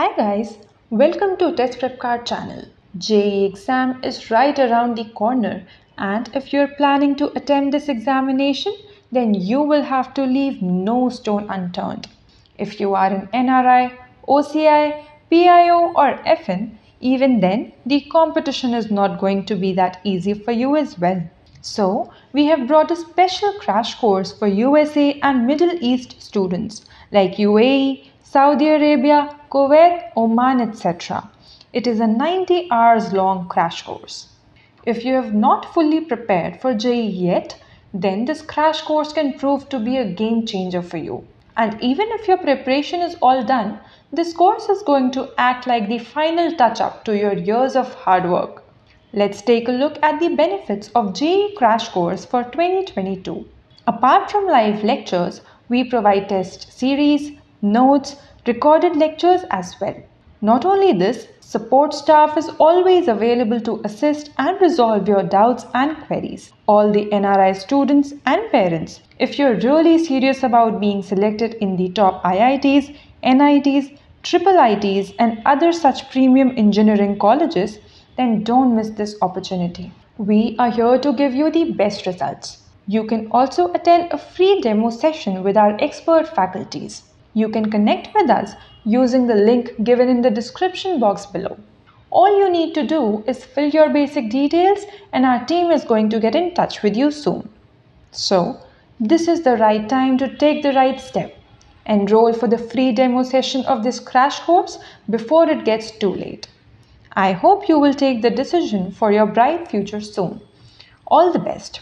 Hi guys, welcome to TestprepKart channel. JEE exam is right around the corner and if you're planning to attempt this examination, then you will have to leave no stone unturned. If you are an NRI, OCI, PIO or FN, even then the competition is not going to be that easy for you as well. So, we have brought a special crash course for USA and Middle East students like UAE, Saudi Arabia, Kuwait, Oman, etc. It is a 90 hours long crash course. If you have not fully prepared for JEE yet, then this crash course can prove to be a game changer for you. And even if your preparation is all done, this course is going to act like the final touch up to your years of hard work. Let's take a look at the benefits of JEE Crash Course for 2022. Apart from live lectures, we provide test series, notes, recorded lectures as well. Not only this, support staff is always available to assist and resolve your doubts and queries. All the NRI students and parents, if you're really serious about being selected in the top IITs, NITs, triple ITs and other such premium engineering colleges, then don't miss this opportunity. We are here to give you the best results. You can also attend a free demo session with our expert faculties. You can connect with us using the link given in the description box below. All you need to do is fill your basic details and our team is going to get in touch with you soon. So, this is the right time to take the right step. Enroll for the free demo session of this crash course before it gets too late. I hope you will take the decision for your bright future soon. All the best.